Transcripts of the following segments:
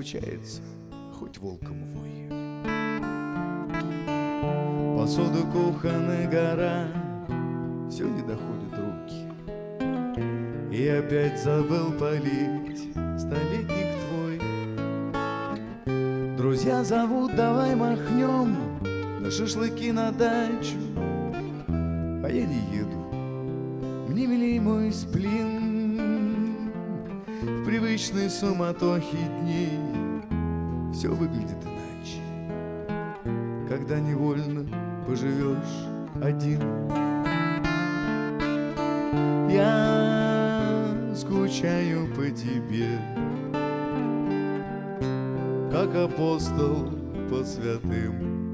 скучается хоть волком вой. Посуда кухонная гора, все не доходит руки. И опять забыл полить столетник твой. Друзья зовут, давай махнем на шашлыки на дачу. А я не еду, мне милей мой сплин. В привычной суматохе дней. Все выглядит иначе, когда невольно поживешь один. Я скучаю по тебе, как апостол по святым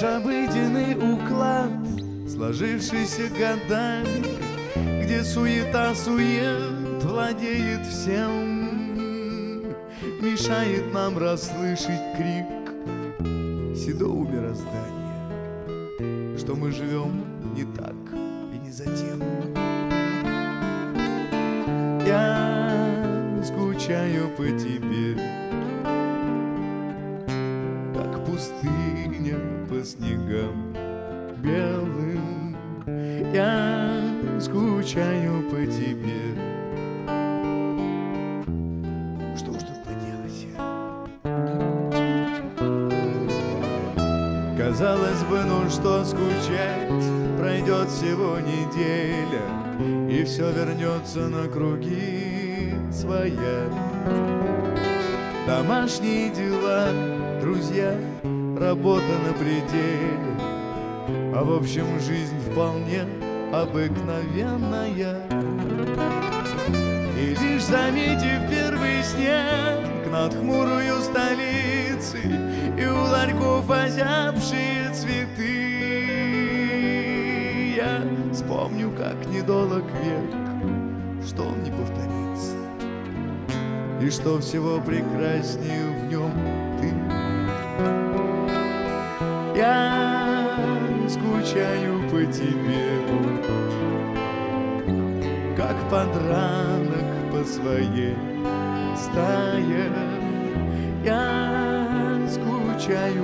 наш обыденный уклад, сложившийся годами Где суета-сует владеет всем Мешает нам расслышать крик по снегам белым. Я скучаю по тебе. Что ж тут поделать? Казалось бы, ну что скучать? Пройдет всего неделя И все вернется на круги своя. Домашние дела, друзья, работа на пределе. А в общем жизнь вполне обыкновенная. И лишь заметив первый снег Над хмурою столицей И у ларьков озябшие цветы Я вспомню, как недолг век Что он не повторится. И что всего прекраснее подранок по своей стае. Я скучаю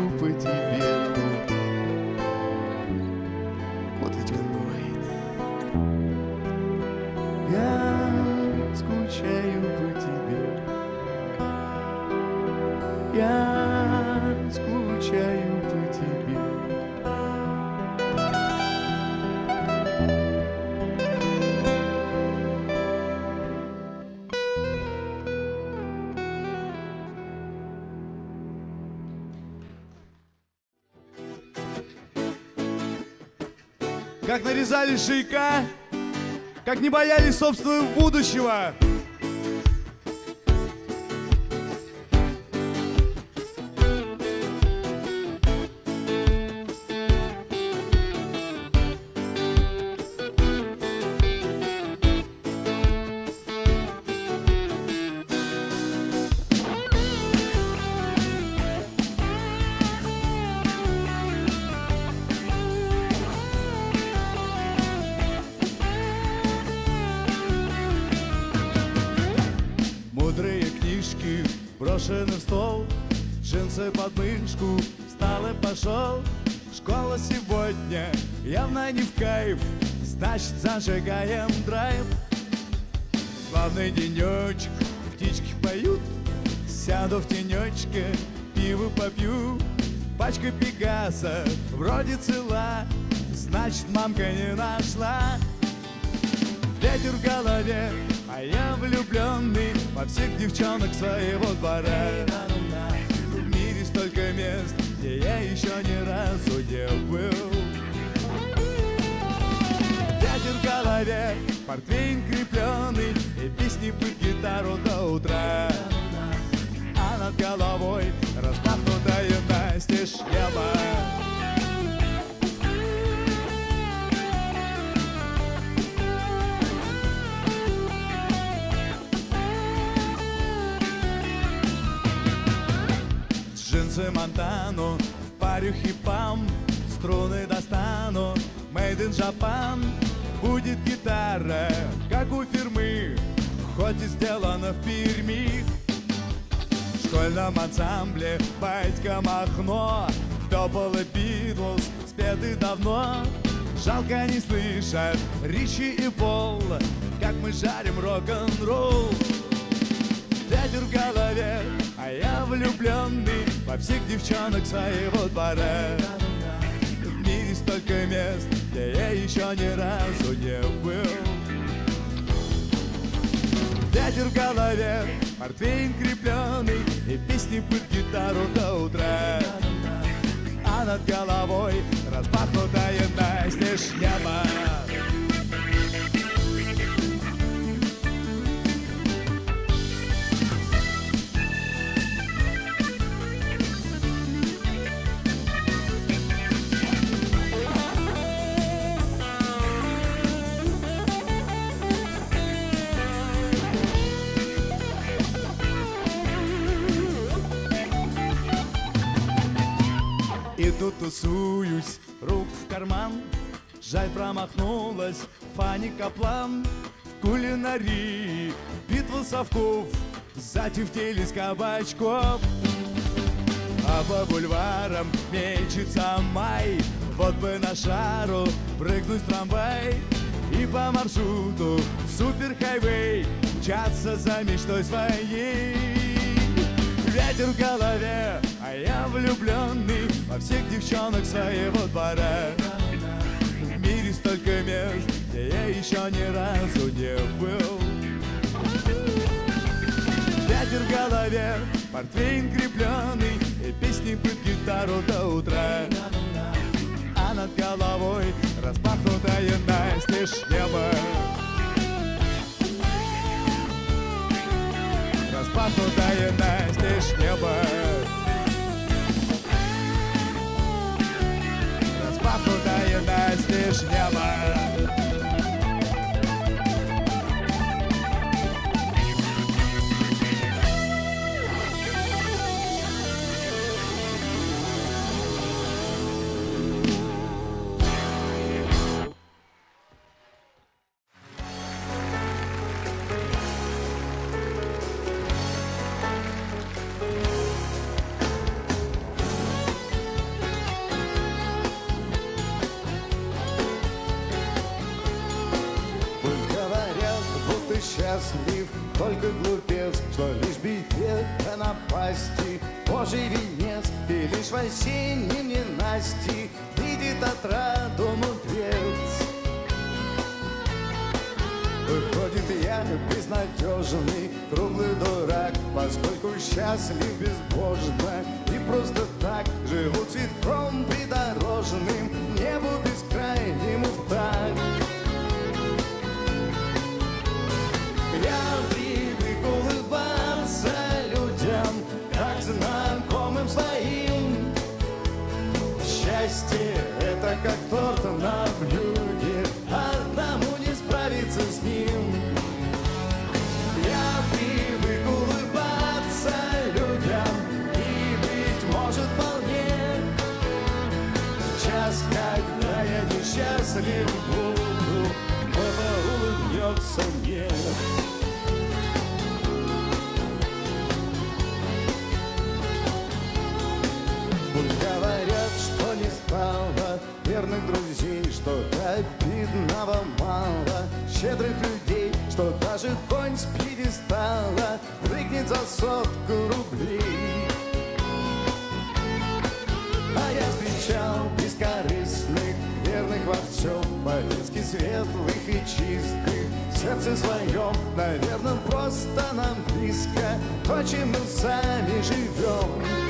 Шейка, как не боялись собственного будущего. Брошены в стол. Джинсы под мышку встал и пошел. Школа сегодня явно не в кайф. Значит зажигаем драйв. Славный денечек, птички поют. Сяду в тенечке, пиво попью. Пачка Пегаса вроде цела. Значит мамка не нашла. Ветер в голове, а я влюбленный Во всех девчонок своего двора. В мире столько мест, где я еще ни разу не был. Ветер в голове, портвейн крепленный И песни под гитару до утра. А над головой распахнутая настежь небо Джинсы Монтану, в парю хипам Струны достану, made in Japan Будет гитара, как у фирмы Хоть и сделана в Перми. В школьном ансамбле Батька Махно Double Beatles спеты давно. Жалко не слышат Ричи и Пол Как мы жарим рок-н-ролл. Ветер в голове, а я влюбленный Во всех девчонок своего двора В мире столько мест, где я еще ни разу не был. Ветер в голове, портвейн крепленный И песни под гитару до утра. А над головой распахнутая настежь небо Иду тусуюсь, рук в карман. Жаль промахнулась Фанни Каплан. В кулинарии битва совков Затевтелись кабачков. А по бульварам мечется май. Вот бы на шару прыгнуть в трамвай. И по маршруту суперхайвей Мчаться за мечтой своей. Ветер в голове, а я влюбленный Во всех девчонок своего двора В мире столько мест, где я еще ни разу не был. Ветер в голове, портвейн крепленный И песни под гитару до утра. А над головой распахнутая настежь небо. Распахнутая настежь небо Распахнутая настежь небо обидного мало, щедрых людей, что даже конь с пьедестала прыгнет за сотку рублей. А я встречал бескорыстных, верных во всем, по-людски светлых и чистых. Сердце своем, наверное, просто нам близко то, чем мы сами живем.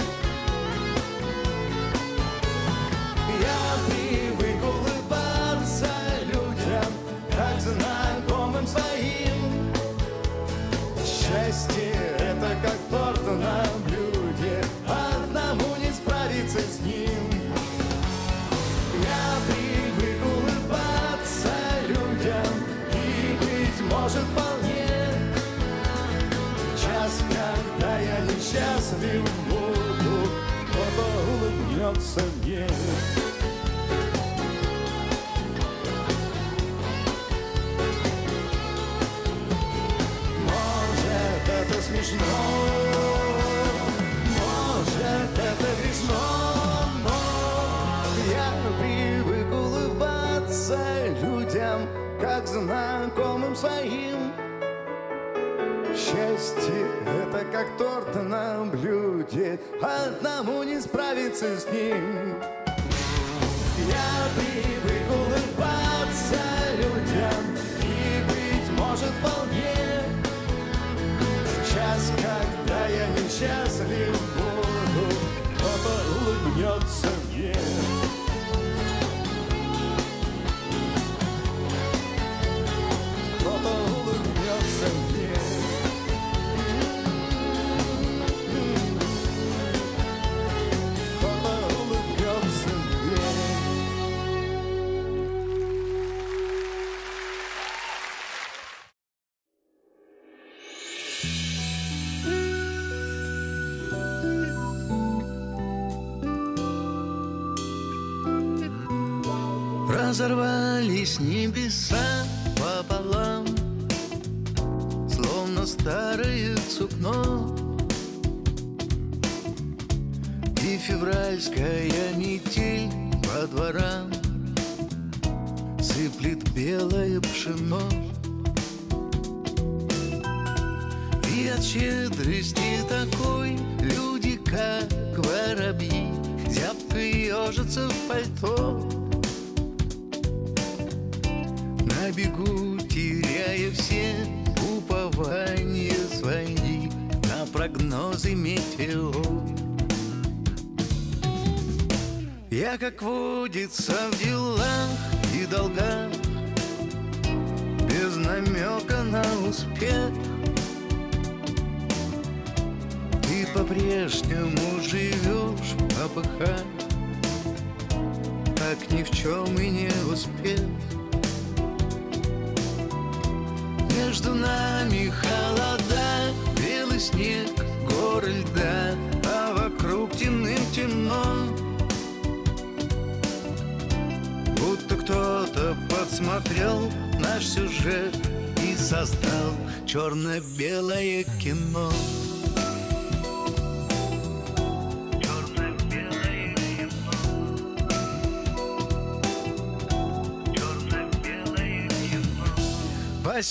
Это смешно, может, это грешно, но я привык улыбаться людям, как знакомым своим. Счастье — это как торт на блюде, одному не справиться с ним. Разорвались небеса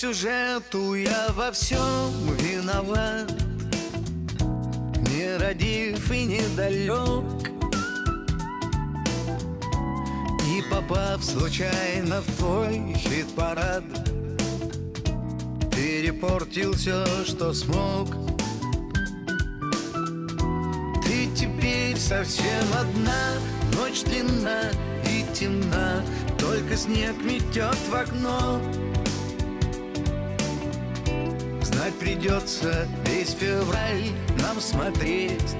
Сюжету я во всем виноват. Не родив и недалек И попав случайно в твой хит-парад Перепортил все, что смог. Ты теперь совсем одна Ночь длинна и темна Только снег метет в окно Знать придется весь февраль. Нам смотреть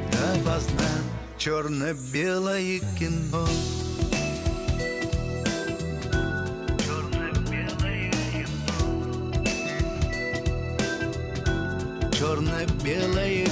Черно-белое кино. Черно-белое кино. Черно-белое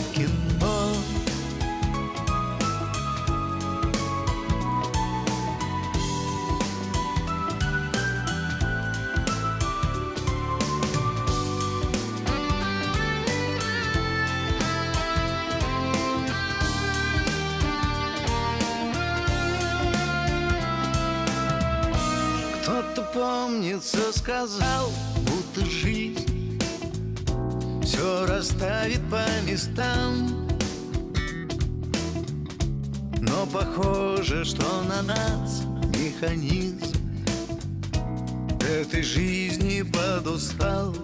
сказал, будто жизнь Все расставит по местам. Но похоже, что на нас механизм Этой жизни подустал.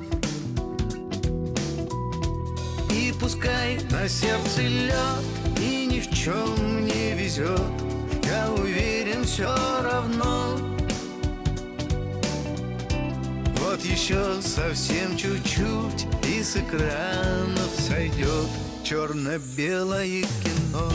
И пускай на сердце лед И ни в чем не везет Я уверен, все равно еще совсем чуть-чуть И с экранов сойдет Черно-белое кино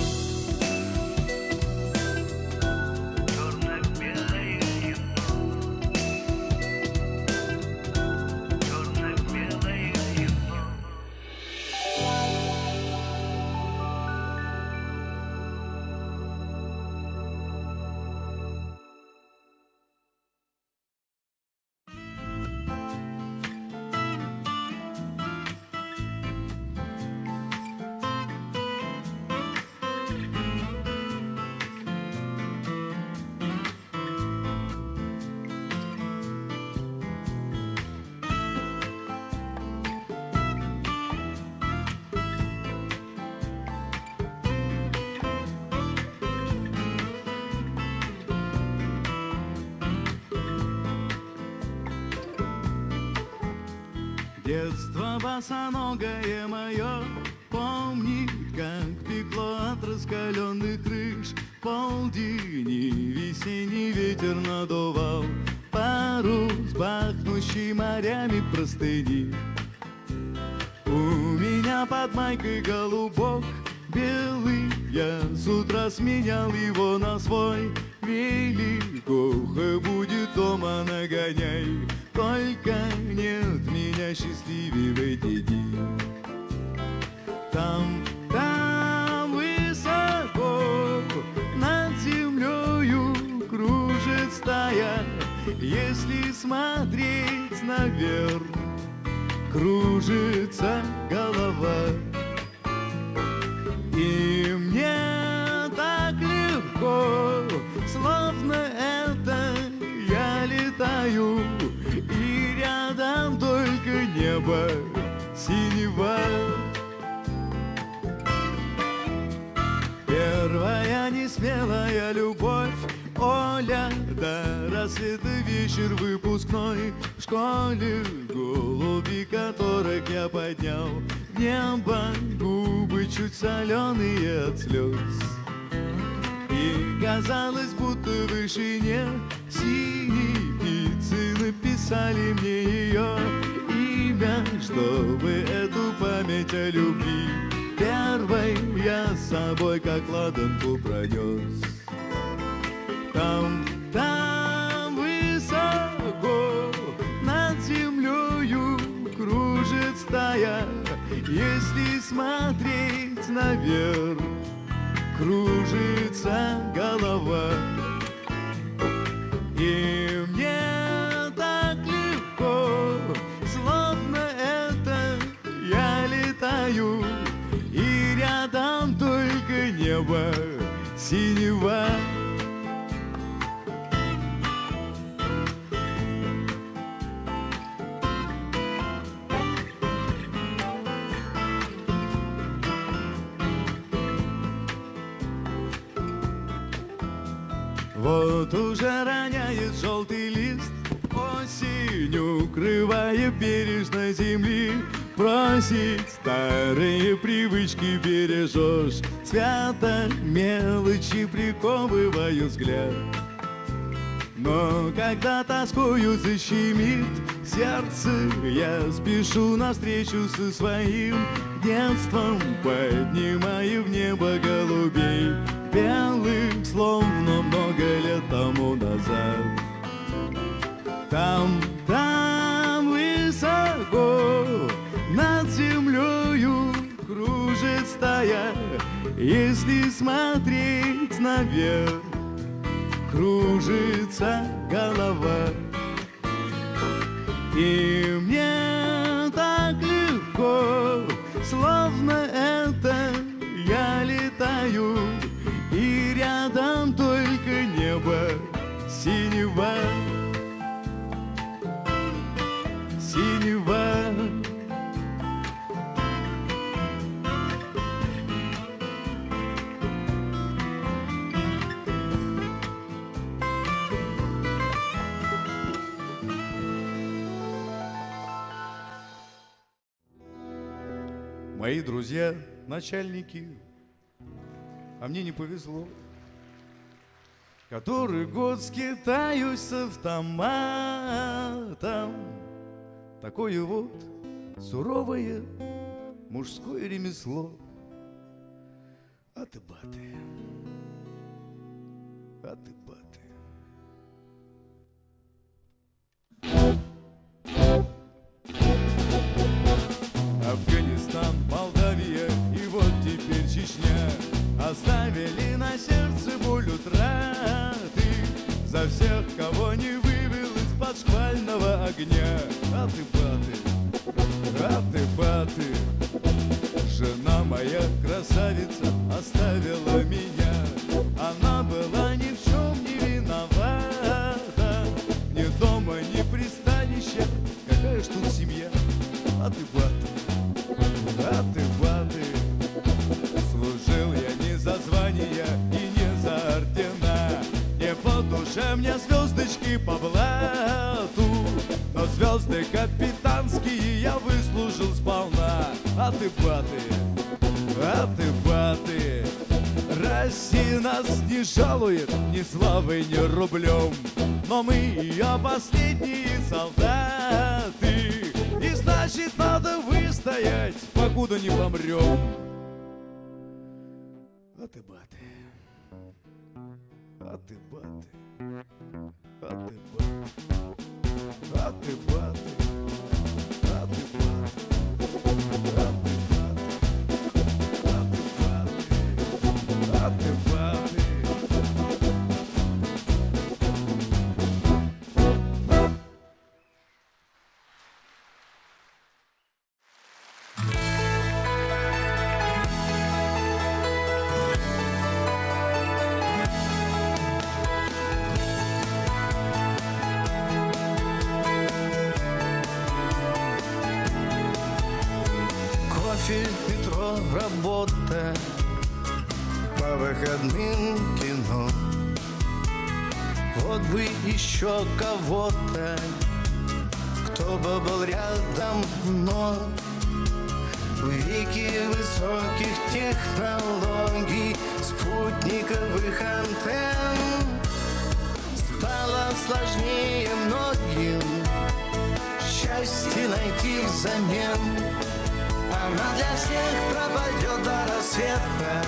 Детство босоногое мое Помнит, как пекло от раскаленных крыш. Полдень и весенний ветер надувал. Парус, пахнущий морями простыни. У меня под майкой голубок. Белый Я с утра сменял его на свой. Великоха будет дома нагоняй Только нет меня счастливее в эти дни. Там, там высоко над землею кружит стая. Если смотреть наверх кружится голова. И небо синего. Первая несмелая любовь Оля, до рассвета вечер выпускной. В школе голуби, которых я поднял. Небо губы чуть соленые от слез. И казалось, будто в вышине Синие птицы написали мне ее имя Чтобы эту память о любви Первой я с собой как ладанку пронес Там, там высоко над землею кружит стая. Если смотреть наверх, кружится голова Вот уже роняет желтый лист Осень, укрывая бережно земли. Бросить старые привычки бережешь Свято мелочи приковываю взгляд. Но когда тоскую защемит сердце, Я спешу навстречу со своим детством, Поднимаю в небо голубей белых, Словно много лет тому назад. Там, там высоко над землею кружит стая, Если смотреть наверх, кружится голова. И мне так легко, словно Мои друзья, начальники, а мне не повезло. Который год скитаюсь с автоматом, Такое вот суровое мужское ремесло. Аты-баты, аты-баты. Оставили на сердце боль утраты За всех, кого не вывел из-под шквального огня. А ты баты, а ты баты Жена моя красавица оставила меня. Она была ни в чем не виновата Ни дома, ни пристанища. Какая ж тут семья? А ты баты, а ты баты душе мне звездочки по блату Но звезды капитанские я выслужил сполна. А ты баты, а ты баты Россия нас не жалует ни славой, ни рублем. Но мы ее последние солдаты И значит надо выстоять, покуда не помрем А ты баты, а ты баты, а ты еще кого-то Кто бы был рядом, но В веке высоких технологий Спутниковых антенн Стало сложнее многим Счастье найти взамен. Она для всех пропадет до рассвета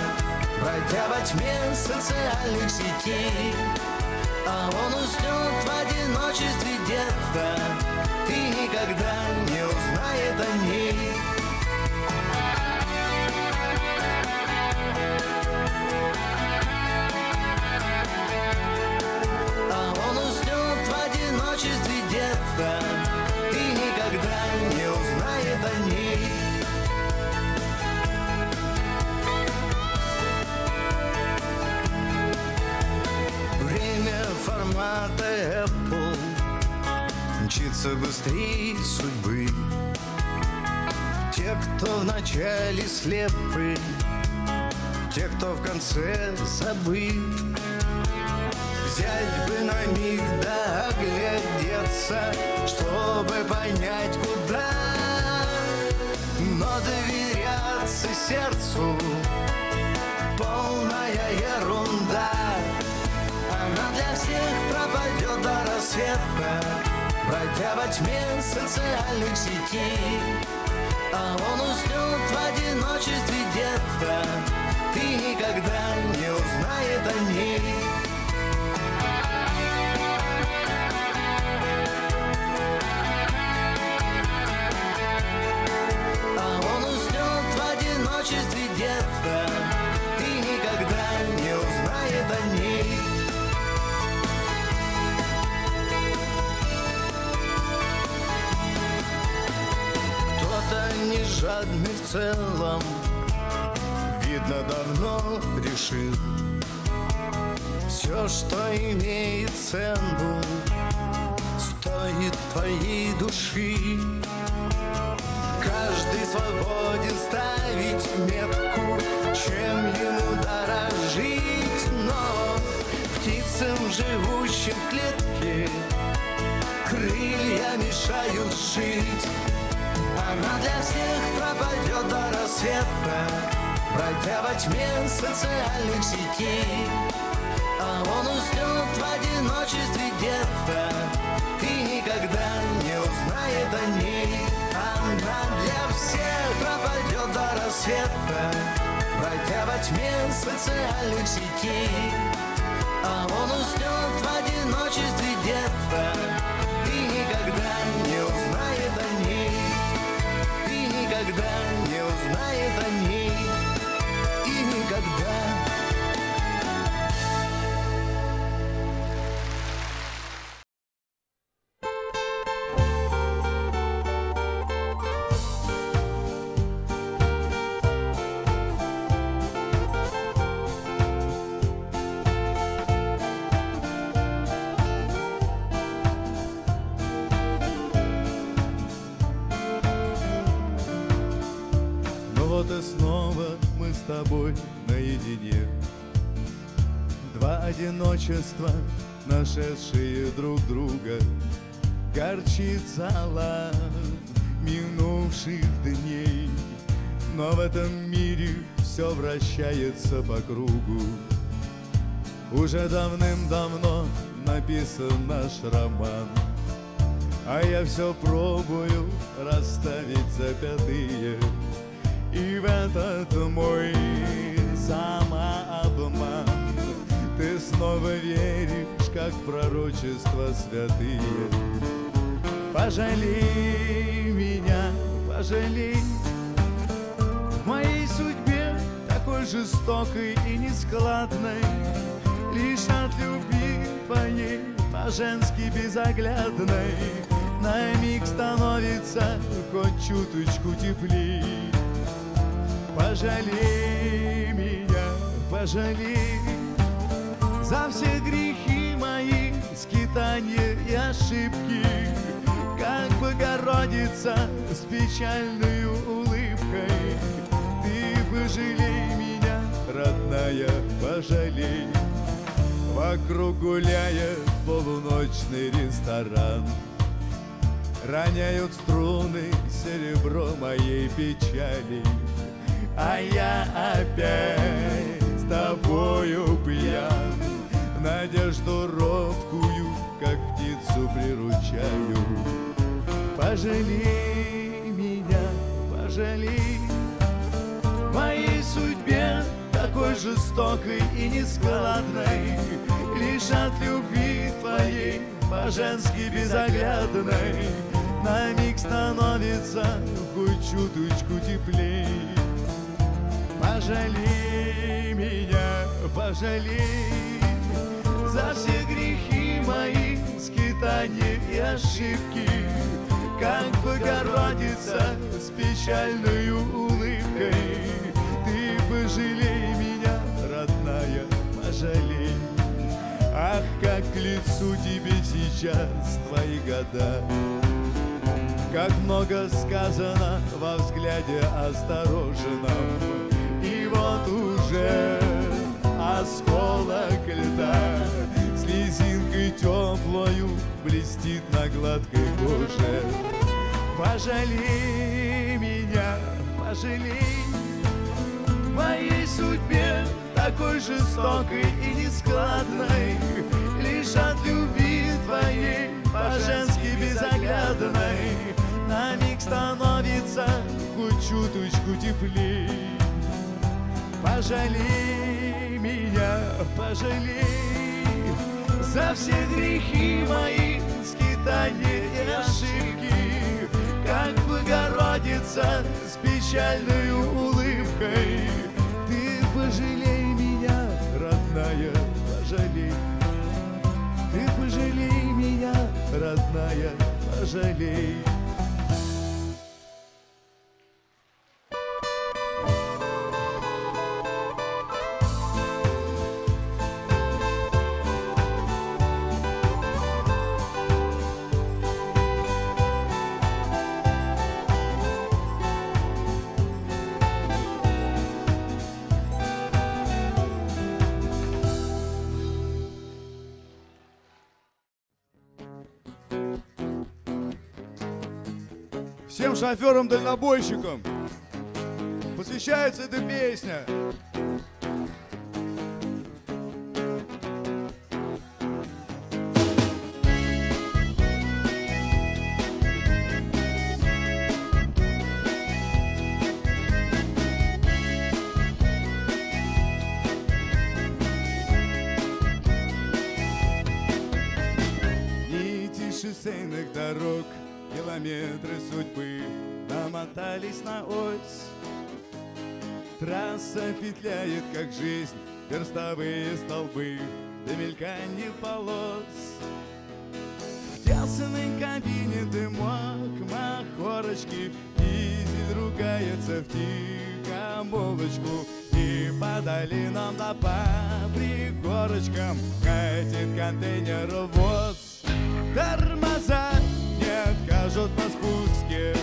Бродя во тьме социальных сетей А он уснет в одиночестве где-то И никогда Мчится быстрее судьбы. Те, кто в начале слепы. Те, кто в конце забыт. Взять бы на миг да оглядеться Чтобы понять, куда. Но доверяться сердцу Полная ерунда. Она для всех пропадет до рассвета Бродя во тьме социальных сетей А он уснет в одиночестве где-то И никогда не узнает о ней. А он уснет в одиночестве где-то не жадный в целом Видно, давно решил Все, что имеет цену Стоит твоей души Каждый свободен ставить метку, чем ему дорожить. Но птицам, живущим в клетке, крылья мешают жить. Она для всех пропадет до рассвета, Бродя во тьме социальных сетей. А он уснет в одиночестве где-то, Ты никогда не узнает о ней. Она для всех пропадет до рассвета, Бродя во тьме социальных сетей. А он уснет в одиночестве где-то, никогда не узнает о ней одиночество, нашедшие друг друга, Горчит зала минувших дней. Но в этом мире все вращается по кругу. Уже давным-давно написан наш роман, А я все пробую расставить запятые, И в этот мой самообман ты снова веришь, как пророчества святые. Пожалей меня, пожалей В моей судьбе такой жестокой и нескладной. Лишь от любви твоей по-женски безоглядной. На миг становится хоть чуточку теплей Пожалей меня, пожалей за все грехи мои, скитания и ошибки, Как Богородица с печальной улыбкой. Ты пожалей меня, родная, пожалей. Вокруг гуляет полуночный ресторан, Роняют струны серебро моей печали, А я опять с тобою пьян надежду робкую, как птицу приручаю. Пожалей меня, пожалей моей судьбе такой жестокой и нескладной, лишь от любви твоей по-женски безоглядной на миг становится хоть чуточку теплей. Пожалей меня, пожалей за все грехи мои, скитания и ошибки, как Богородица с печальной улыбкой. Ты пожалей меня, родная, пожалей. Ах, как к лицу тебе сейчас твои года, Как много сказано во взгляде осторожном, Вот уже осколок льда. Слезинкой теплою блестит на гладкой коже. Пожалей меня, пожалей. Моей судьбе такой жестокой и нескладной. Лишь от любви твоей по-женски безоглядной. На миг становится хоть чуточку теплей Пожалей меня пожалей За все грехи мои, скитания и ошибки. Как Богородица с печальной улыбкой. Ты пожалей меня, родная, пожалей. Ты пожалей меня, родная, пожалей шоферам-дальнобойщикам посвящается эта песня. шоссейных дорог – километры судьбы намотались на ось. Трасса петляет, как жизнь, верстовые столбы, до мельканье полос. В тесной кабине дымок, махорочки, Дизель ругается в тихомолочку, И по долинам да по пригорочкам Катит контейнеровоз. Тормоза не откажут на спуске,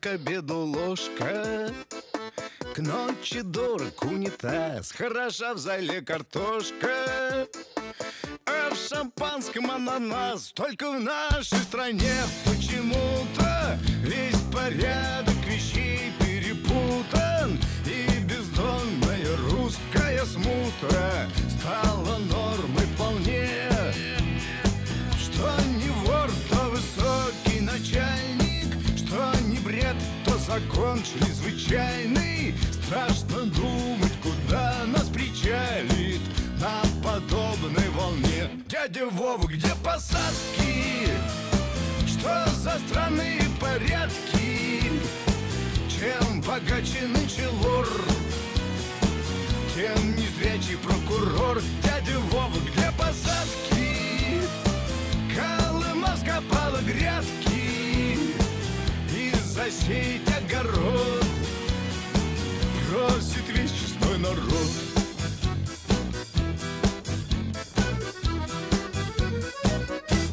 к обеду ложка, к ночи дорог унитаз, хороша в зале картошка, а в шампанском ананас. Только в нашей стране почему-то весь порядок вещей перепутан, и бездонная русская смута стала нормой вполне. Закон чрезвычайный Страшно думать, куда нас причалит На подобной волне Дядя Вова, где посадки? Что за странные порядки? Чем богаче нынче лор Тем незрячий прокурор Дядя Вова, где посадки? Колыма скопала грядки Засеять огород Просит весь честной народ.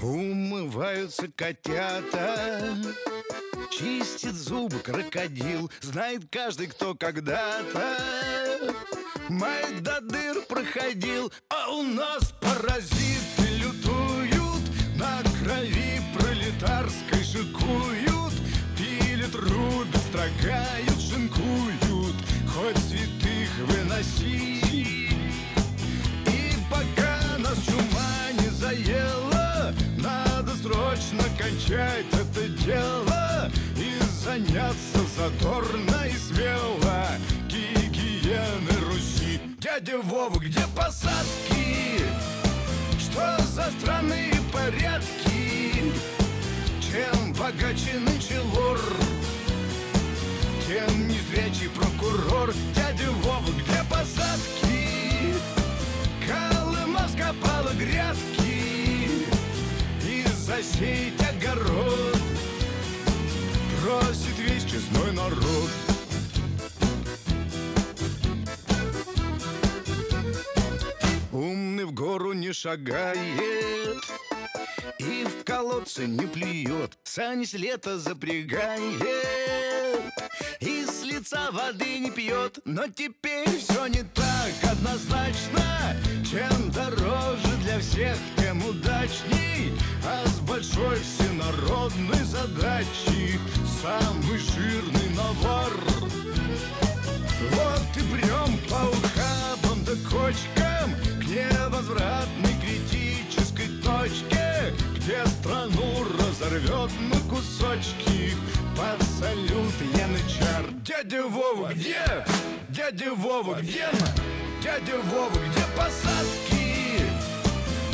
Умываются котята Чистит зубы крокодил Знает каждый, кто когда-то. Май до дыр проходил А у нас паразиты лютуют На крови пролетарской шикуют Пилят, рубят, строгают, шинкуют Хоть святых выноси И пока нас чума не заела Надо срочно кончать это дело И заняться задорно и смело Гигиены Руси Дядя Вова, где посадки? Что за странные порядки? Чем богаче нынче лор Чем незрячий прокурор дядя Вова, где посадки? Колыма скопала грядки. И засеять огород Просит весь честной народ. Умный в гору не шагает И в колодце не плюет. Сани с лета запрягает Лица воды не пьет Но теперь все не так однозначно. Чем дороже для всех, тем удачней. А с большой всенародной задачей Самый жирный навар. Вот и прям по ухабам да кочкам К невозвратной критической точке Где страну разорвет на кусочки Под салют янычар Дядя Вова, где? Дядя Вова, где? Дядя Вова, где посадки?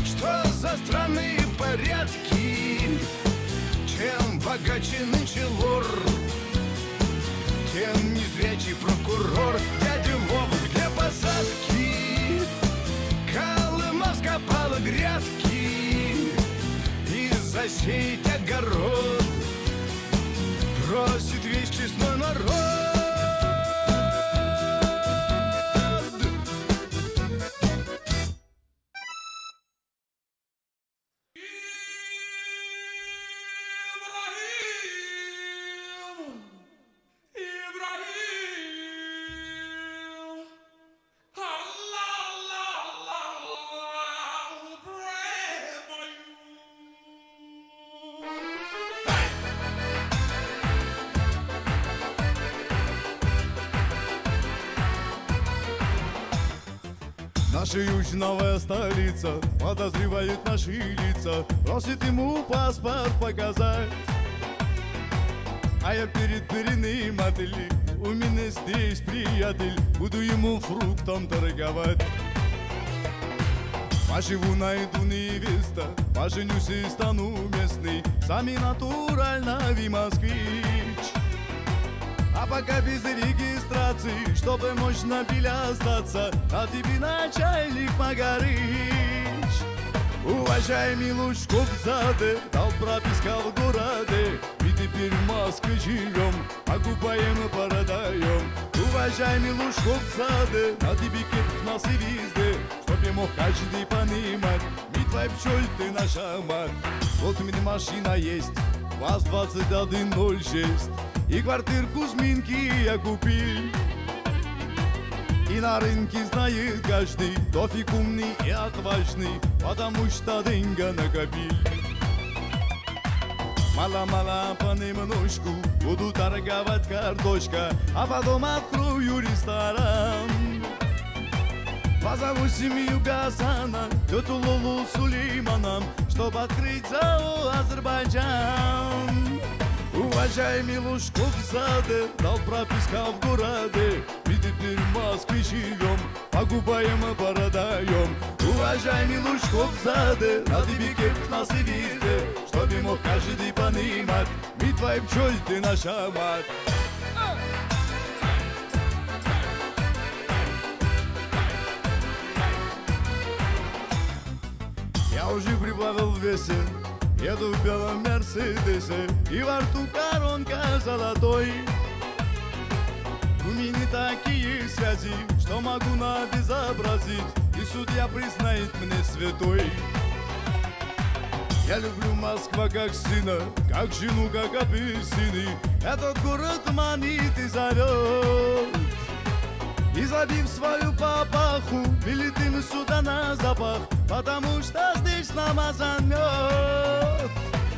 Что за странные порядки? Чем богаче нынче лор? Тем незрячий прокурор Дядя Вова, где посадки? Колыма скопала грядки засеять огород. Просит весь честной народ Наша южная столица Подозревают наши лица Просит ему паспорт показать. А я перед переным отели У меня здесь приятель Буду ему фруктом торговать. Поживу, найду невеста Поженюсь и стану местный Сами натурально ви москвич а пока без регистрации, чтобы можно было остаться, на тебе начальник Магарыч. Уважаемый Лужков заде, дал прописка в городе, и теперь в Москве живем, покупаем и продаем. Уважаемый Лужков заде, на тебе кепк нас и везде, чтоб я мог каждый понимать, ведь твоя пчель ты наша мать. Вот у меня машина есть, ВАЗ-2106, и квартирку с Минки я купил. И на рынке знает каждый, кто фиг умный и отважный, потому что деньга накопил. Мало-мало понемножку буду торговать картошка, а потом открою ресторан. Позову семью Газана, тетю Лолу Сулейманом, чтобы открыть ЗАО Азербайджан. Уважаемый Лужков заде, дал прописка в городе, и теперь в Москве живем, покупаем и продаем. Уважаемый Лужков заде, на тебе кепк нас и везде, чтобы мог каждый понимать, мы твои пчель, ты наша мать. Я уже прибавил в весе, еду в белом Мерседесе, и во рту коронка золотой. У меня такие связи, что могу набезобразить, и судья признает мне святой. Я люблю Москва как сына, как жену, как апельсины. Этот город манит и зовет. И забив свою папаху, летим сюда на запах, потому что здесь намазан мед.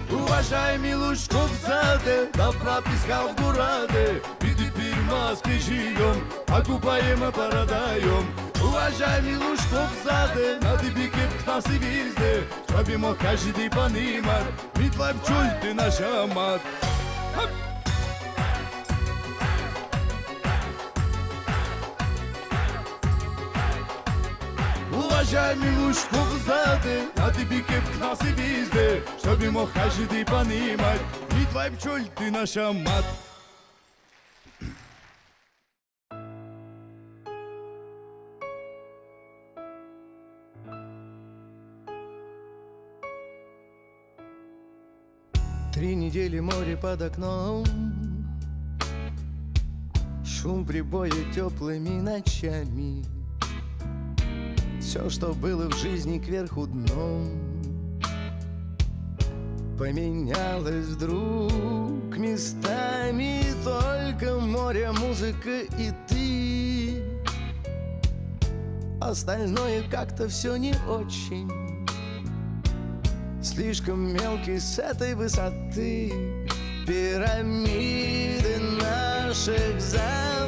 Уважаемый Лужков заде, дал прописка в городе, и теперь в Москве живем, окупаем и продаем. Уважаемый Лужков заде, на тебе кепк нас и везде, чтобы мог каждый понимать, ведь твой ты наша мать. Ажами милушку хубзады, а ты бикеп нас и везде, чтобы мог каждый понимать, и твой пчель ты наша мать. Три недели море под окном. Шум прибоя теплыми ночами. Все, что было в жизни кверху дном Поменялось вдруг местами. Только море, музыка и ты. Остальное как-то все не очень. Слишком мелкий с этой высоты. Пирамиды наших заморочек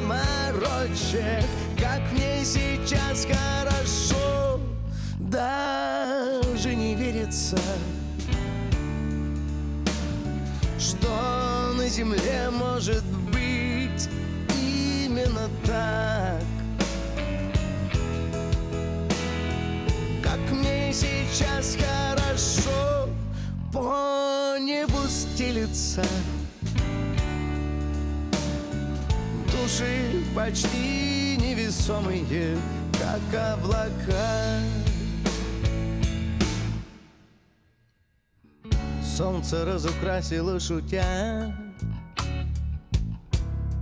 Как мне сейчас хорошо. Даже не верится Что на земле может быть именно так. Как мне сейчас хорошо По небу стелится Души почти невесомые Как облака. Солнце разукрасило шутя.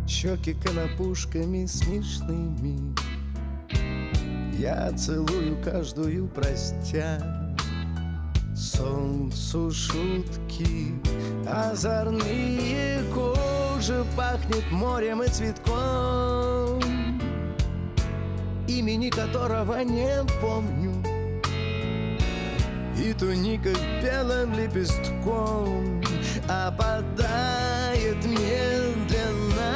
Щеки конопушками смешными. Я целую каждую простя. Солнцу шутки озорные. Кожа пахнет морем и цветком Имени которого не помню. И туника белым лепестком Опадает медленно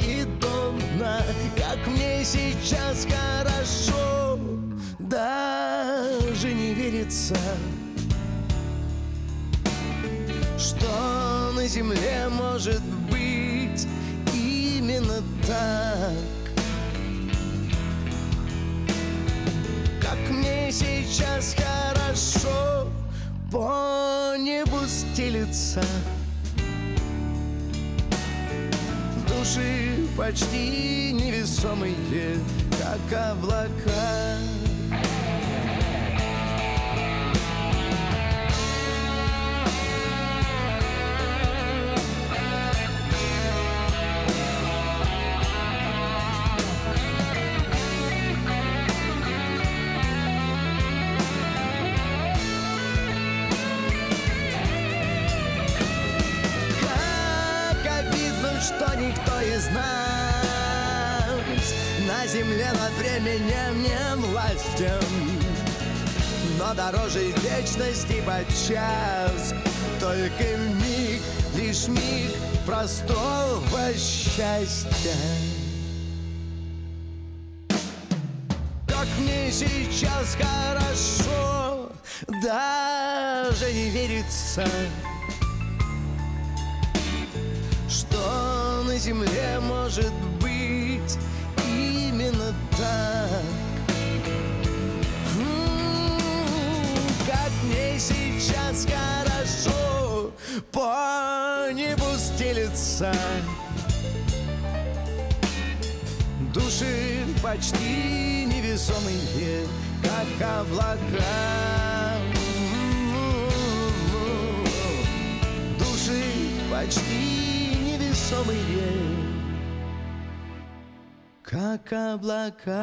и томно. Как мне сейчас хорошо Даже не верится Что на земле может быть именно так сейчас хорошо По небу стелится. Души почти невесомые Как облака дороже вечности подчас Только миг, лишь миг простого счастья. Как мне сейчас хорошо Даже не верится Что на земле может быть именно так Мне сейчас хорошо По небу стелется Души почти невесомые, как облака. Души почти невесомые, как облака.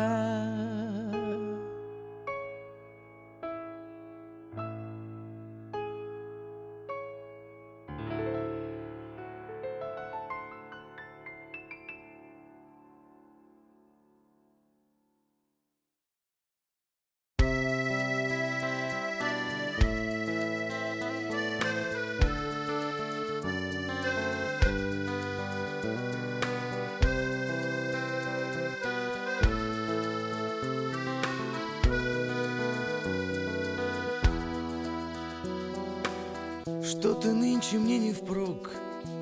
Что-то нынче мне не впрок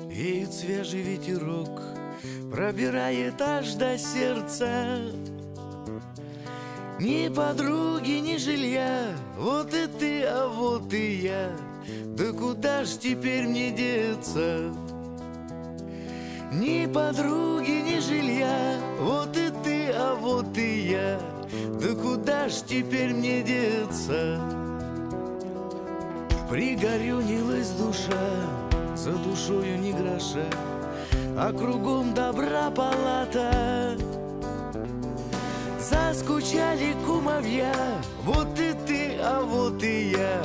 Веет свежий ветерок Пробирает аж до сердца Ни подруги, ни жилья Вот и ты, а вот и я Да куда ж теперь мне деться? Ни подруги, ни жилья Вот и ты, а вот и я Да куда ж теперь мне деться? Пригорюнилась душа, за душою ни гроша, а кругом добра палата. Заскучали кумовья, вот и ты, а вот и я,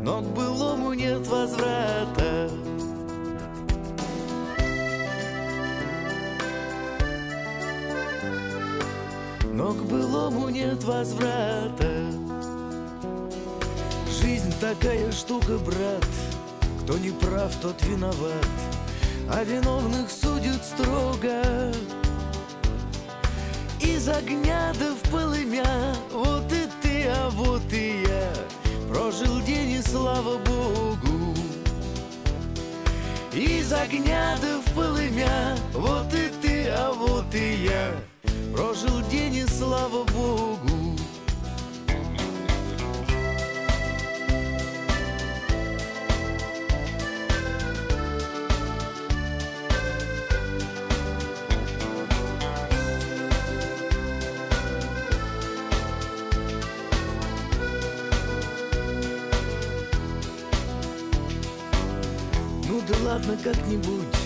но к былому нет возврата. Но к былому нет возврата. Такая штука, брат, кто не прав, тот виноват, а виновных судят строго. Из огня да в полымя, вот и ты, а вот и я, прожил день и слава Богу. Из огня да в полымя, вот и ты, а вот и я, прожил день и слава Богу. Как-нибудь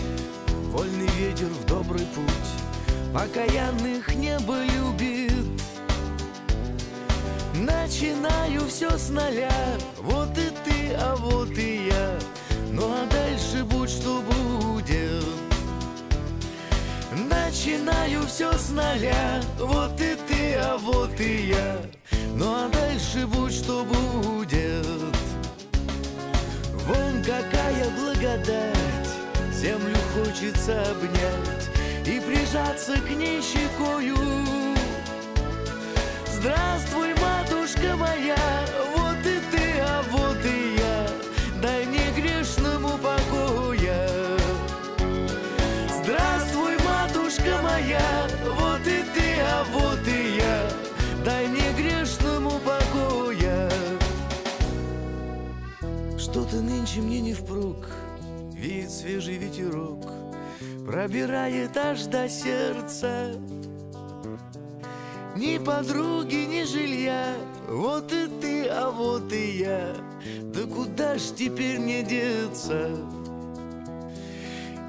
Вольный ветер в добрый путь Покаянных небо любит. Начинаю все с нуля Вот и ты, а вот и я. Ну а дальше будь что будет. Начинаю все с нуля Вот и ты, а вот и я. Ну а дальше будь что будет. Вон какая благодать Землю хочется обнять И прижаться к ней щекою. Здравствуй, матушка моя Вот и ты, а вот и я Дай мне грешному покоя. Здравствуй, матушка моя Вот и ты, а вот и я Дай мне грешному покоя. Что-то нынче мне не впрок Веет свежий ветерок Пробирает аж до сердца Ни подруги, ни жилья Вот и ты, а вот и я Да куда ж теперь мне деться?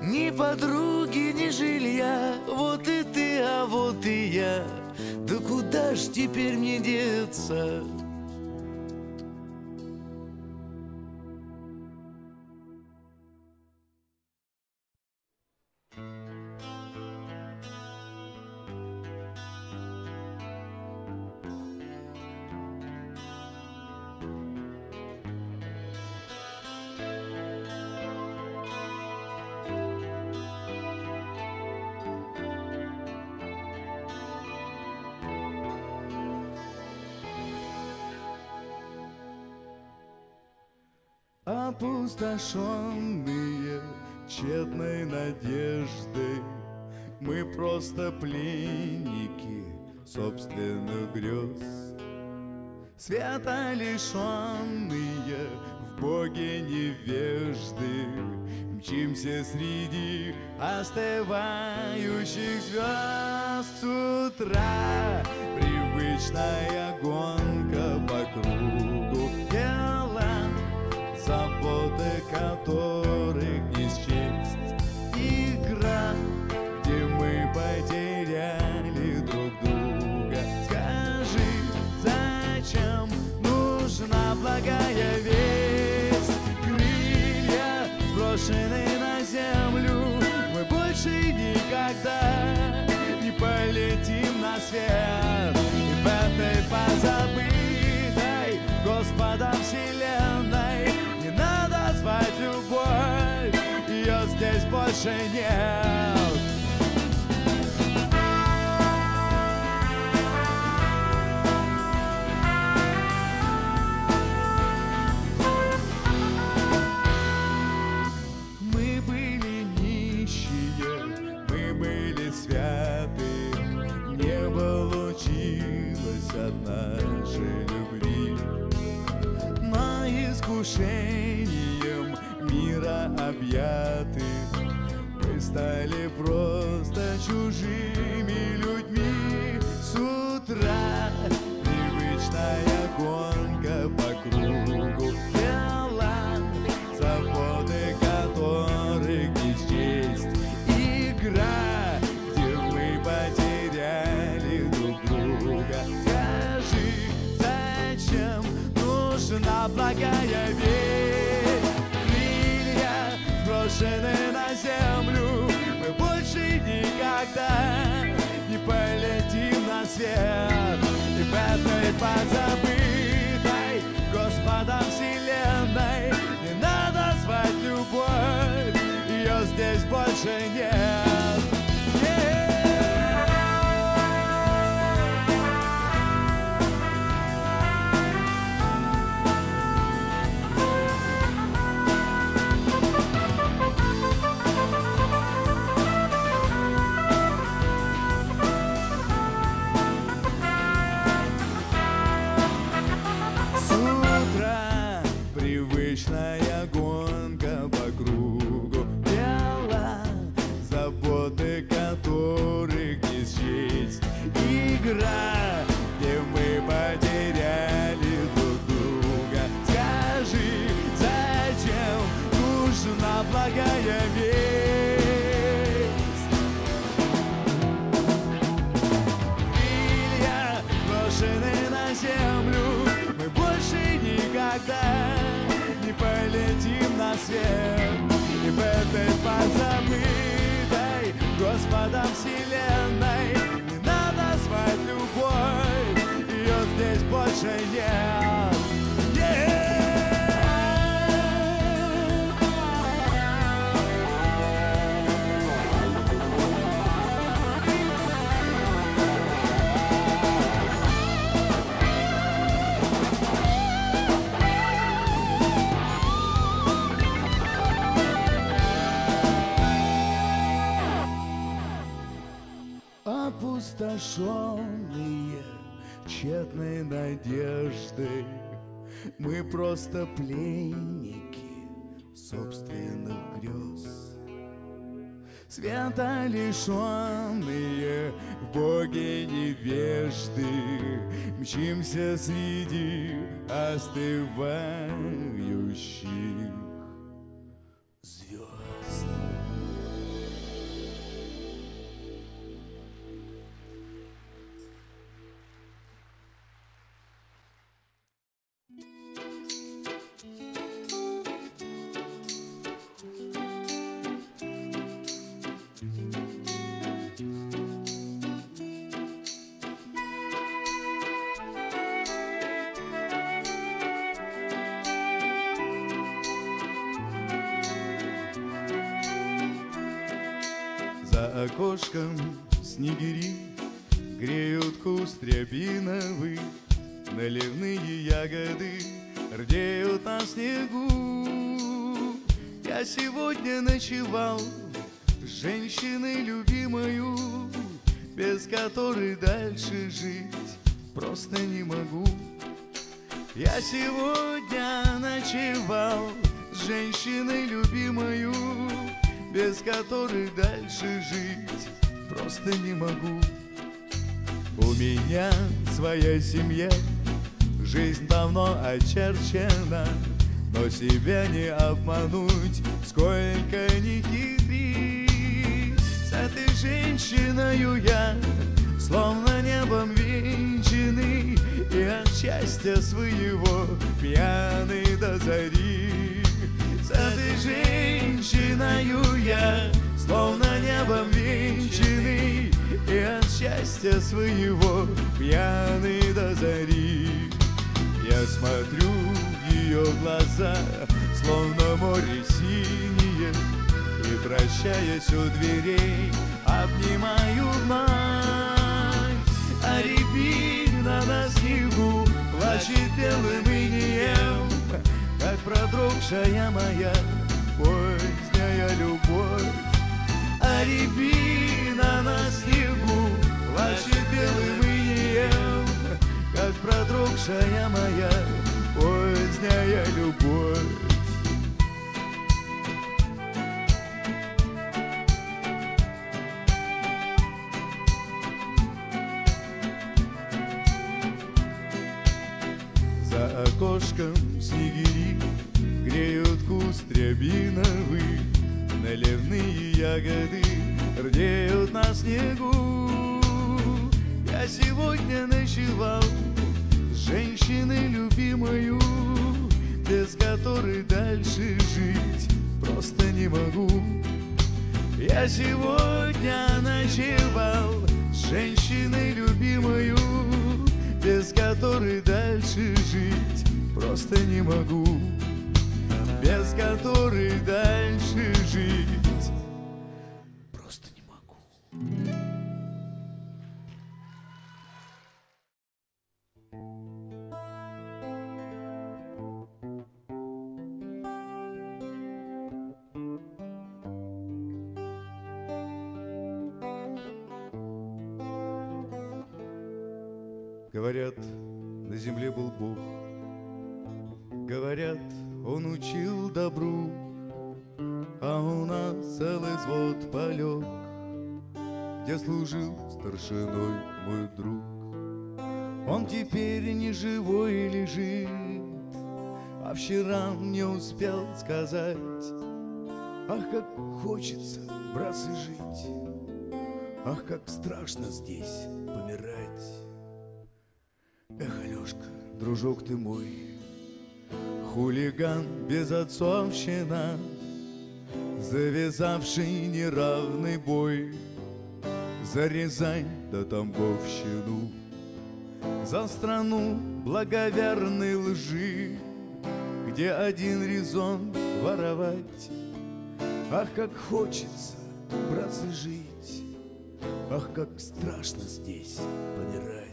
Ни подруги, ни жилья Вот и ты, а вот и я Да куда ж теперь мне деться? Опустошенные тщетной надеждой Мы просто пленники собственных грез. Света лишенные в Боге невежды. Мчимся среди остывающих звезд С утра. Привычная гонка по кругу дела. Заботы которых звать любовь Ее здесь больше нет Мы были нищие, мы были святы, Не получилось от нашей любви. Но искушением мира объяты Мы стали просто чужими людьми. С утра привычная гонка сброшены на землю, мы больше никогда не полетим на свет. И в этой позабытой Господом вселенной не надо звать любовь, ее здесь больше нет. Свет И в этой позабытой Господом вселенной Не надо звать любовь. Ее здесь больше нет Опустошенные тщетной надеждой Мы просто пленники собственных грез. Света лишенные в Боге невежды. Мчимся среди остывающих сегодня ночевал с женщиной любимою без которой дальше жить просто не могу. У меня своя семья, жизнь давно очерчена, но себя не обмануть, сколько ни хитри. С этой женщиною я словно небом венчанный и от счастья своего пьяный до зари. С этой женщиною я словно небом венчанный. И от счастья своего пьяный до зари. Я смотрю в ее глаза, словно море синее И прощаясь у дверей, обнимаю вновь А рябина на снегу плачет белым инием как продрогшая моя поздняя любовь. А рябина на снегу плачет белым инием, как продрогшая моя поздняя любовь. Окошком снегири Греют куст рябиновый Наливные ягоды рдеют на снегу Я сегодня ночевал с женщиной любимою без которой дальше жить просто не могу. Я сегодня ночевал с женщиной любимою, без которой дальше жить просто не могу, без которой дальше жить просто не могу. Говорят, на земле был Бог. Говорят, он учил добру, а у нас целый взвод полег, где служил старшиной мой друг. Он теперь не живой лежит, а вчера не успел сказать, Ах, как хочется, братцы, жить, Ах, как страшно здесь помирать. Эх, Алешка, дружок ты мой, Хулиган безотцовщина, Завязавший неравный бой За Рязань да Тамбовщину, За страну благоверной лжи, Где один резон воровать. Ах, как хочется, братцы, жить, Ах, как страшно здесь помирать.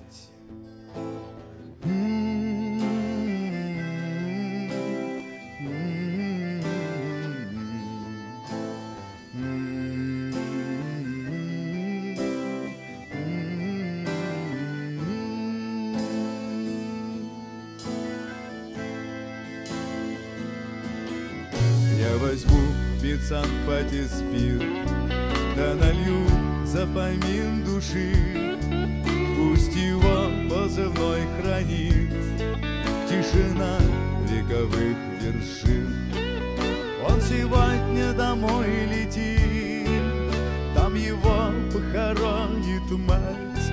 Пиццан спирт, Да налью за помин души Пусть его позывной хранит. Тишина вековых вершин. Он сегодня домой летит. Там его похоронит мать.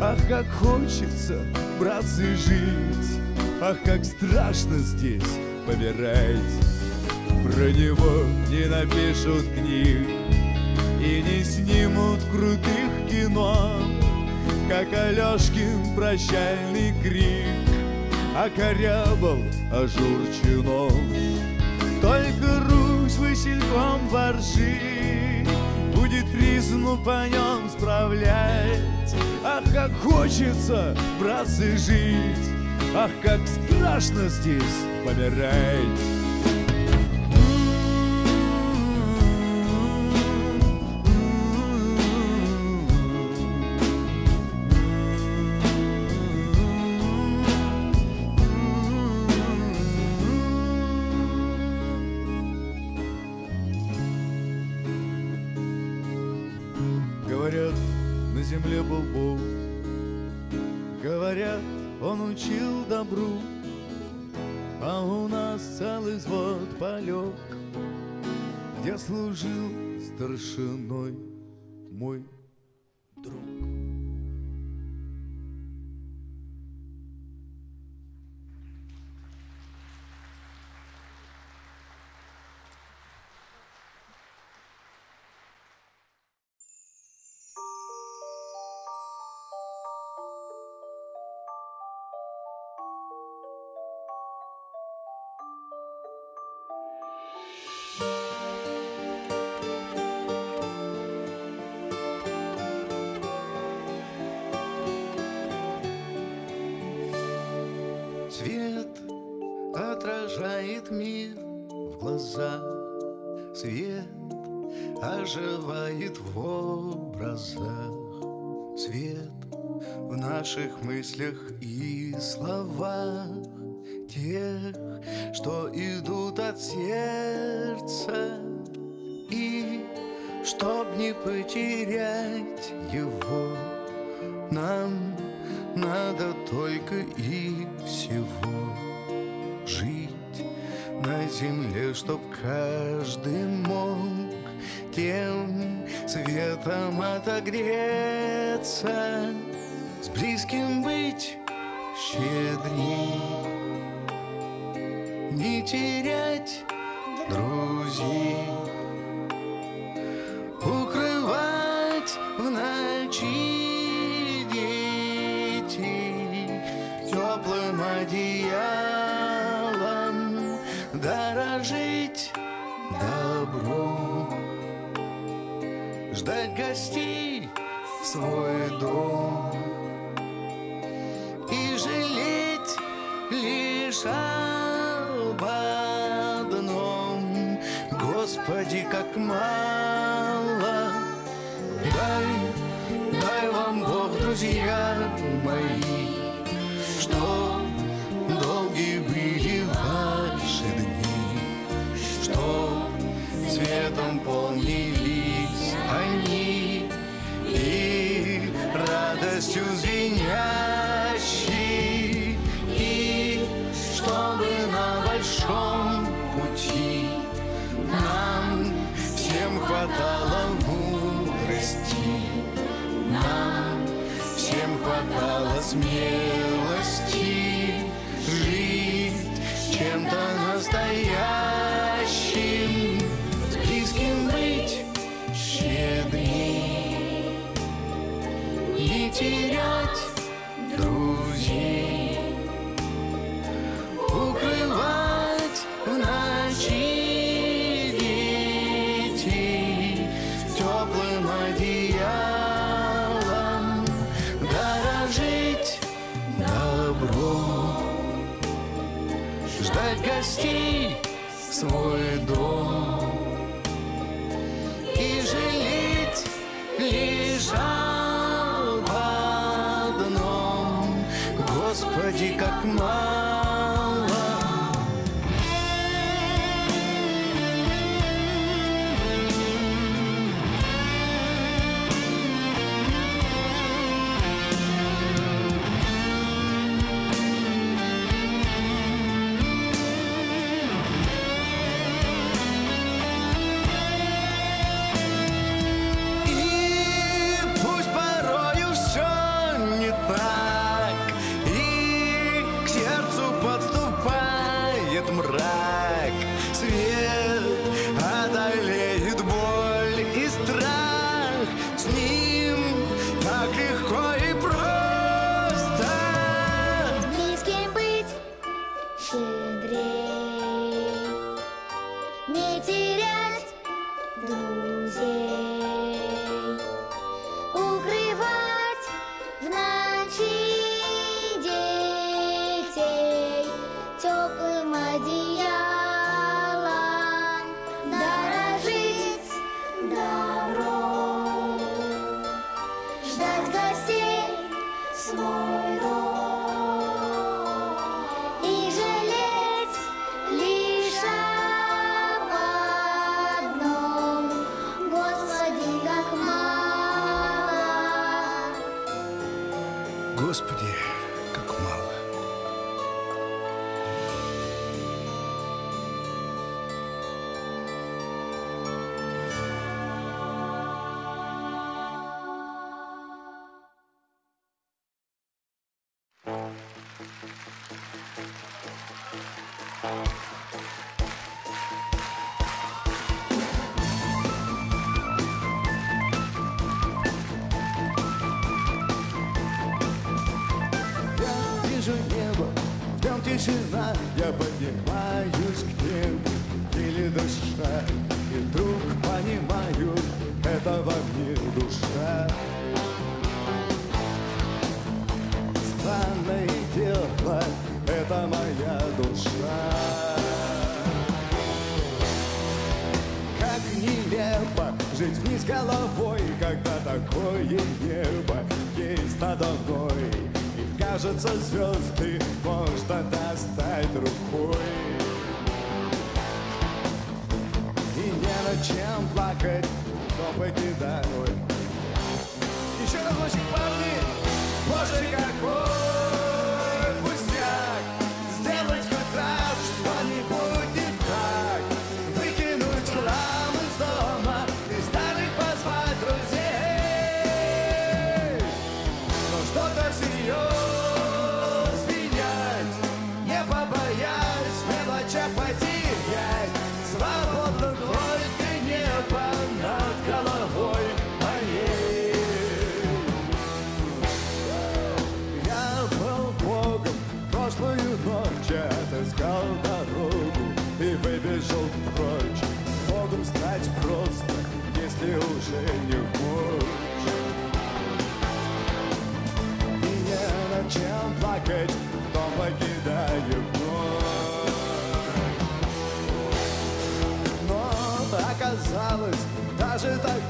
Ах, как хочется, братцы, жить. Ах, как страшно здесь помирать Про него не напишут книг И не снимут крутых кино Как Алешкин прощальный крик. Окорябал ажур чинов Только Русь васильком во ржи Будет тризну по нем справлять. Ах, как хочется, братцы, жить. Ах, как страшно здесь помирать старшиной мой отражает мир в глазах. Свет оживает в образах. Свет в наших мыслях и словах Тех, что идут от сердца. И чтоб не потерять его Нам надо только и всего земле, чтоб каждый мог тем светом отогреться, с близким быть щедрей. ждать гостей в свой дом и жалеть лишь об одном, Господи, как мать.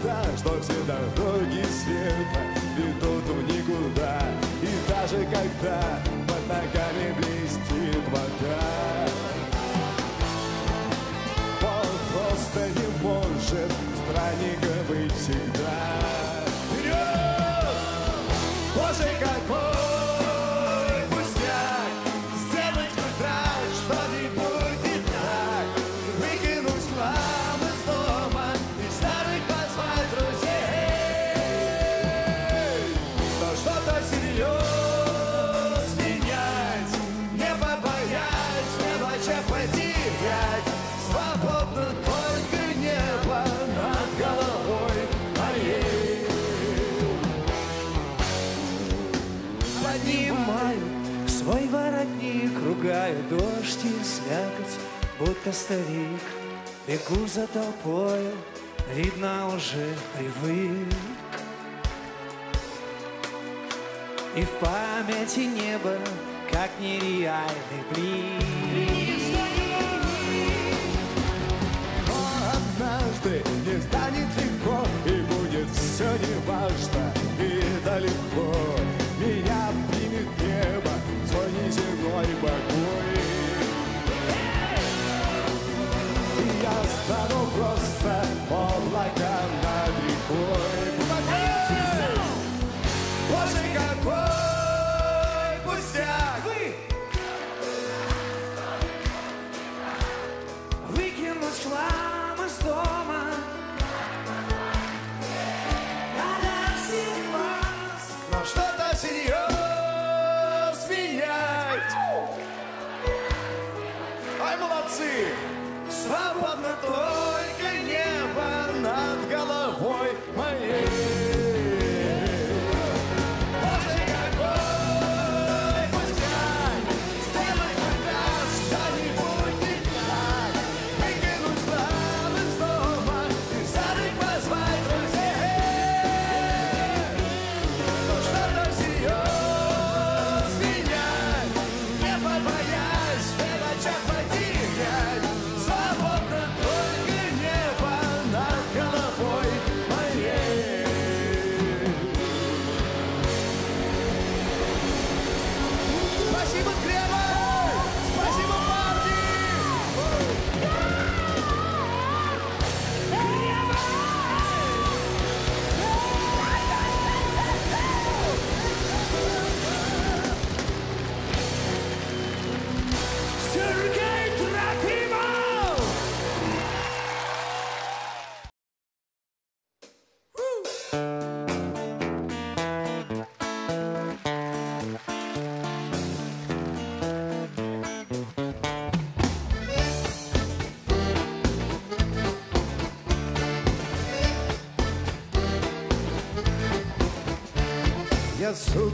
Даже тогда, будто старик. Бегу за толпою, видно уже привык. И в памяти небо, как нереальный блик.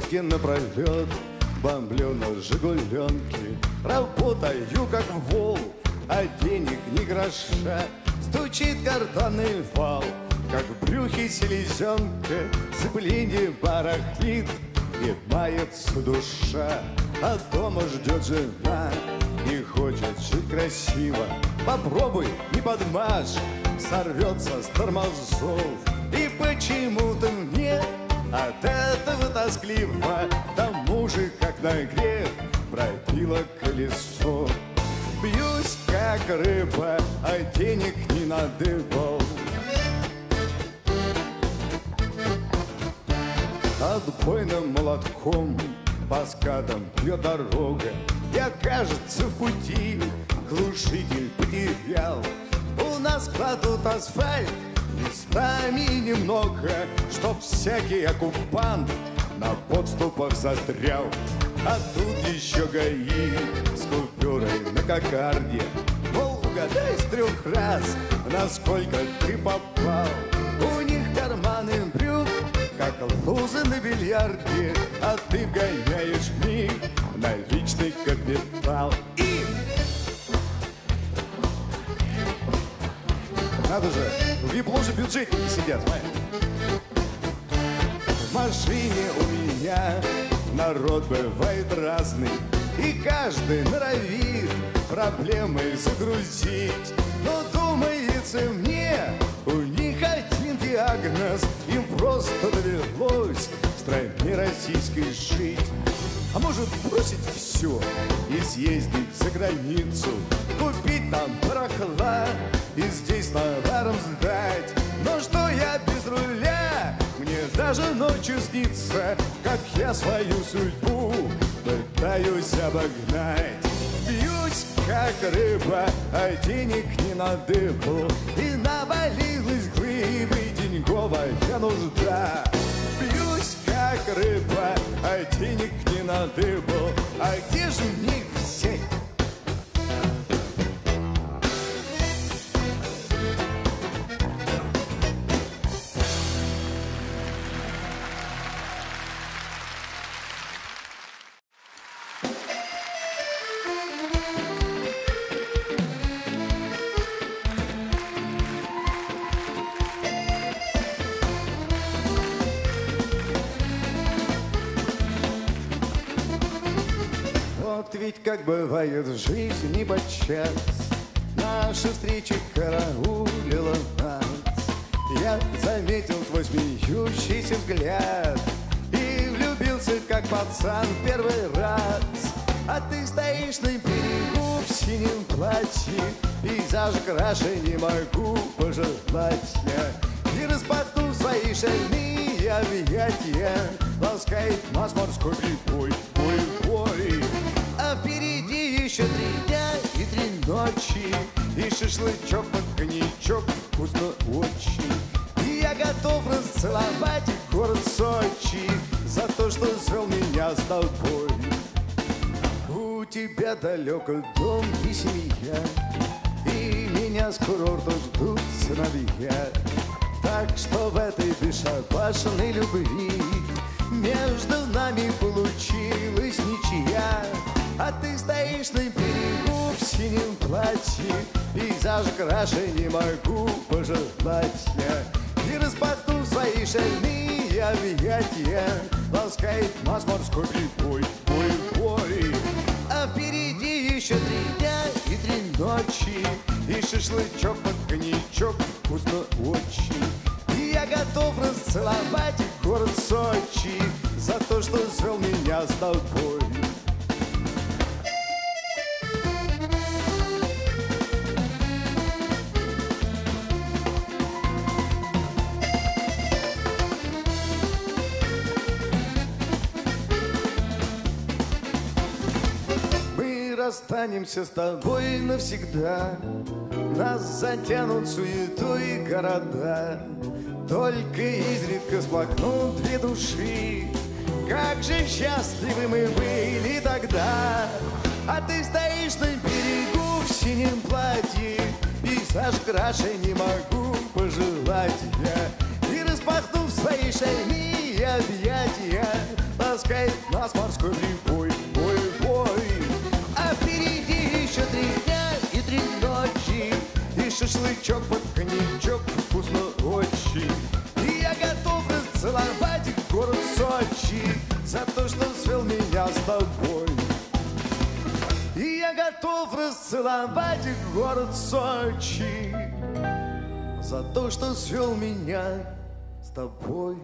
Сутки напролет бомблю на Жигуленке Работаю как вол, а денег ни гроша. Стучит картонный вал, как в брюхе селезенка. Сцепление барахлит, и мается душа. А дома ждет жена и хочет жить красиво. Попробуй, не подмажь, сорвется с тормозов. И этого тоскливо тому же, как на грех, пробило колесо. Бьюсь, как рыба, а денег не надыбал. Отбойным молотком по скатам бьет дорога. Я, кажется, в пути глушитель потерял. У нас кладут асфальт местами немного Чтоб всякий оккупант на подступах застрял А тут еще ГАИ с купюрой на кокарде Мол, угадай с трех раз, насколько ты попал У них карманы брюк, как лузы на бильярде А ты гоняешь них наличный капитал И надо же. В вип-ложе бюджетники сидят. В машине у меня народ бывает разный. И каждый норовит проблемы загрузить. Но думается мне, у них один диагноз. Им просто довелось в стране российской жить. А может бросить все и съездить за границу Купить там барахла и здесь товаром сдать Но что я без руля? Даже ночью снится Как я свою судьбу пытаюсь обогнать. Бьюсь, как рыба, а денег не надыбал И навалилась глыбы деньговая нужда. Бьюсь, как рыба, а денег не надыбал А где же мне как бывает в жизни подчас. Наши встречи караулила нас Я заметил твой смеющийся взгляд И влюбился, как пацан первый раз. А ты стоишь на берегу в синем платье Пейзаж краше не могу пожелать я. И распахнув свои шальные объятия Ласкает нас морской прибой, бой, бой ночи И шашлычок под коньячок вкусно очень. И я готов расцеловать город Сочи За то, что свел меня с тобой. У тебя далеко дом и семья И меня с курорта ждут сыновья. Так что в этой бесшабашенной любви Между нами получилась ничья. А ты стоишь на берегу синем платье Пейзаж краше не могу пожелать я И распахнув свои шальные объятия Ласкает нас морской прибой, бой, бой а впереди еще три дня и три ночи И шашлычок под коньячок вкусно очень. И я готов расцеловать город Сочи За то, что свел меня с тобой Мы расстанемся с тобой навсегда. Нас затянут суетой города. Только изредка сплакнут две души. Как же счастливы мы были тогда. А ты стоишь на берегу в синем платье. Пейзаж краше не могу пожелать я. И распахнув свои шальные объятия Ласкает нас морской прибой, бой, бой Впереди еще три дня и три ночи. И шашлычок под коньячок вкусно очень. И я готов расцеловать город Сочи За то, что свел меня с тобой. И я готов расцеловать город Сочи За то, что свел меня с тобой